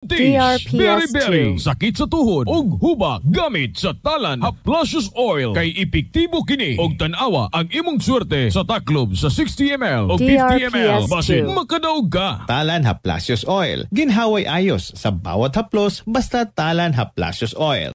DRPS2. Beriberi, sakit sa tuhod, ug hubak gamit sa talan Haplasius Oil. Kay epektibo kini og tanawa ang imong swerte sa taklob sa 60 ml o 50 ml. Basin makadaog ka. Talan Haplasius Oil. Ginhaway ayos sa bawat haplos basta Talan Haplasius Oil.